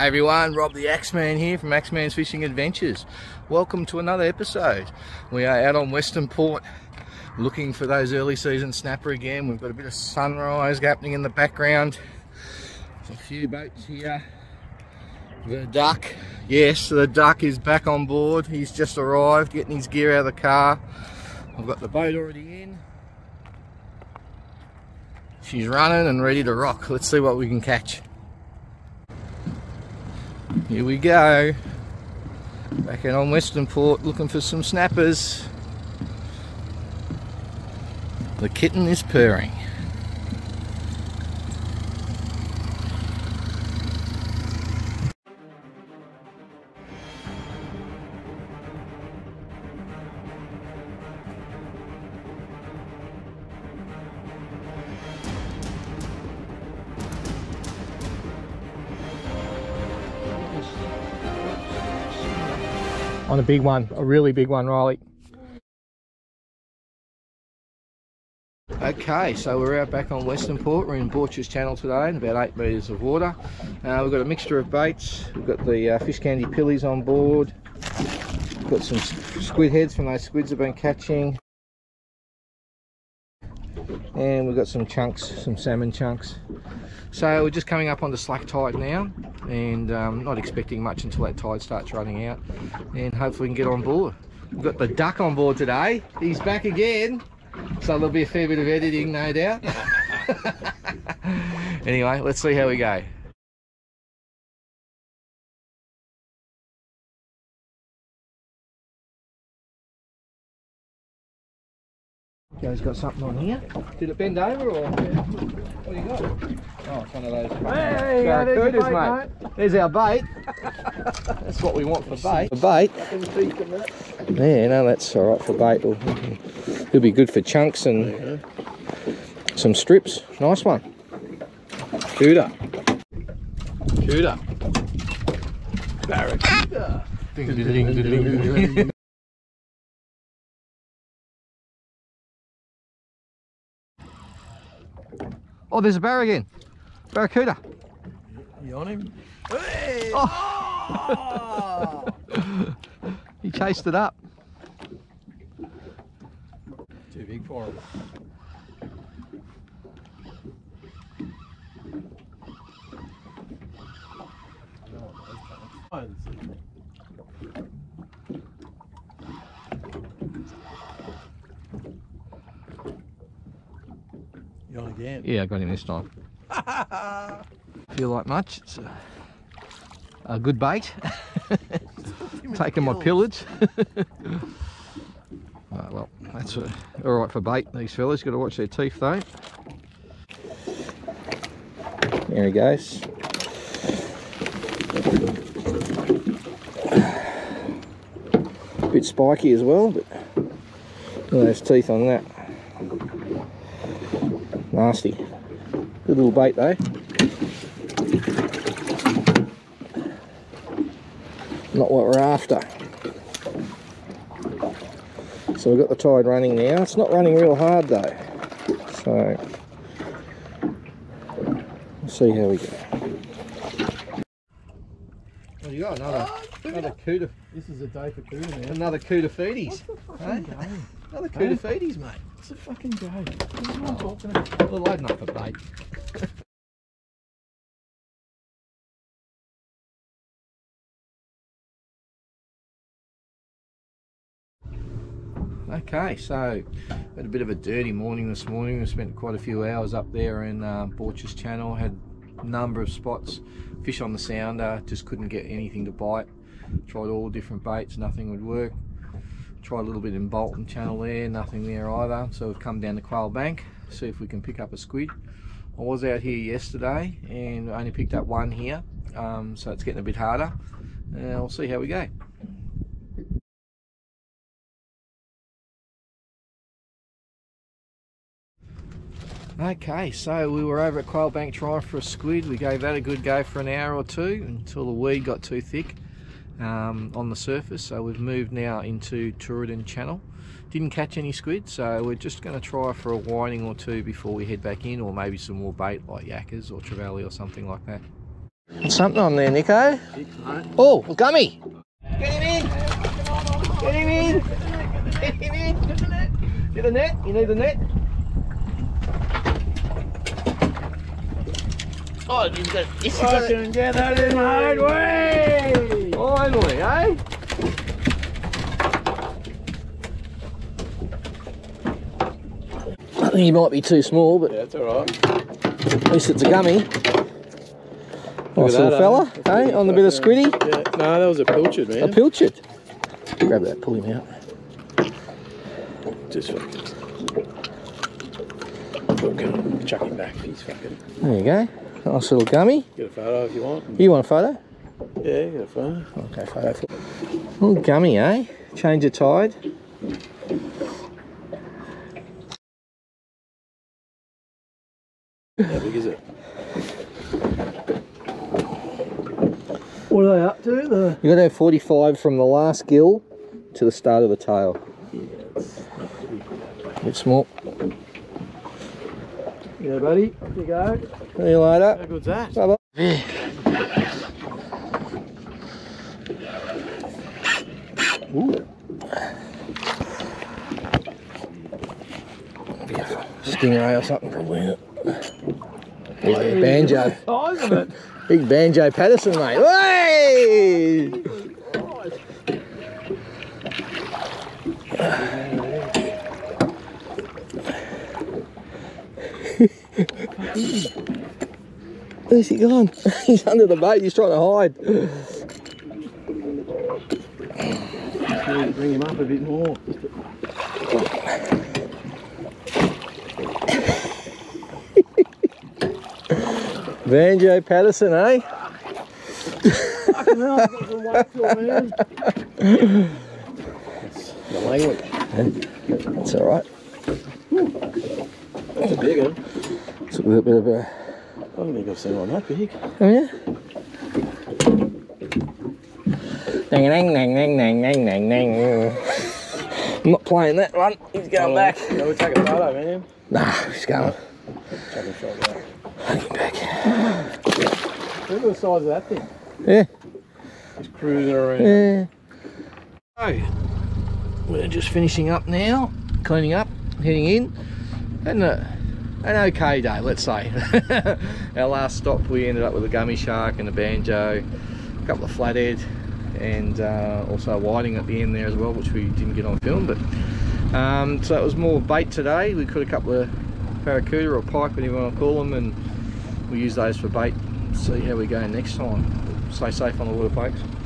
Hey everyone, Rob the Axeman here from Axeman's Fishing Adventures. Welcome to another episode. We are out on Western Port looking for those early season snapper again. We've got a bit of sunrise happening in the background. There's a few boats here. The duck, yes, the duck is back on board. He's just arrived, getting his gear out of the car. I've got the boat already in. She's running and ready to rock. Let's see what we can catch. Here we go. Back out on Western Port looking for some snappers. The kitten is purring. On a big one, a really big one, Riley. Okay, so we're out back on Western Port. We're in Borchers Channel today, in about eight metres of water. Uh, we've got a mixture of baits. We've got the uh, fish candy pillies on board. We've got some squid heads from those squids I've been catching. And we've got some chunks, some salmon chunks. So we're just coming up on the slack tide now and um, not expecting much until that tide starts running out and hopefully we can get on board. We've got the duck on board today. He's back again. So there'll be a fair bit of editing no doubt. anyway, let's see how we go. Joe's got something on here. Did it bend over or what do you got? Oh, it's one of those Hey, barracudas, mate. There's our bait. that's what we want for bait. For bait. Yeah, no, that's all right for bait. It'll, it'll be good for chunks and some strips. Nice one. Cuda. Cuda. Barracuda. Ding, ding, ding, ding, Oh, there's a bear again. Barracuda. You on him? Oh. he chased it up. Too big for him. You on again? Yeah, I got him this time. Feel like much. It's a, a good bait. Taking my pillage. right, well, that's uh all right for bait. These fellas got to watch their teeth though. There he goes. A Bit spiky as well, but those teeth on that. Nasty. Good little bait though. Not what we're after. So we've got the tide running now. It's not running real hard though. So we'll see how we go. Well, you got another oh, another cuda, This is a day for cooling, man. another cuda feedies. Fucking game. Another feedies, mate. It's a fucking game. What are you talking about? We're loading up for bait. Okay, so had a bit of a dirty morning this morning. We spent quite a few hours up there in uh, Borchers Channel. Had a number of spots, fish on the sounder, just couldn't get anything to bite. Tried all different baits, nothing would work. Tried a little bit in Bolton Channel there, nothing there either. So we've come down to Quail Bank, see if we can pick up a squid. I was out here yesterday and only picked up one here, um, so it's getting a bit harder. Uh, we'll see how we go. Okay, so we were over at Quail Bank trying for a squid. We gave that a good go for an hour or two until the weed got too thick um, on the surface. So we've moved now into Tooradin Channel. Didn't catch any squid, so we're just going to try for a whiting or two before we head back in, or maybe some more bait like yakkers or trevally or something like that. Something on there, Nico. Oh, a gummy. Get him in. Get him in. Get him in. Get the net. You need the net. Oh, he's got, he's got it. Fucking get that in hard way! Finally, eh? I think he might be too small, but Yeah, it's alright. at least it's a gummy. Nice little that, fella, eh? eh? On the bit of squiddy. Yeah, no, that was a pilchard, man. A pilchard. Grab that, pull him out. Just fucking. Fucking chuck him back. He's fucking. There you go. Nice little gummy. Get a photo if you want. You want a photo? Yeah, get a photo. Okay, photo. Little gummy, eh? Change of tide. How big is it? What are they up to? The You got to have 45 from the last gill to the start of the tail. Bit small. yeah, buddy. Up you go. See you later. How good's that? Bye bye. Stingray or something probably. isn't it? Yeah, banjo. Size of it. Big banjo Patterson, mate. Hey! Where's he gone? He's under the boat. He's trying to hide. Bring him up a bit more. Banjo Paterson, eh? Fucking hell, I've got some weight to it, man. The language. That's all right. That's a big one. It's a little bit of a. I don't think I've seen one that big. Oh yeah. Dang, dang, dang, dang, dang, dang, dang, dang. I'm not playing that one. He's going back. Yeah, we'll take a photo, man. Nah, he's going. Chuck him straight him back. Look at the size of that thing. Yeah, Just cruising around. yeah. So, we're just finishing up now, cleaning up, heading in, and a, an okay day, let's say. Our last stop, we ended up with a gummy shark and a banjo, a couple of flathead, and uh, also a whiting at the end there as well, which we didn't get on film. But um, so it was more bait today. We caught a couple of barracuda or pike, whatever you want to call them, and we use those for bait. See how we go next time. Stay safe on the water, folks.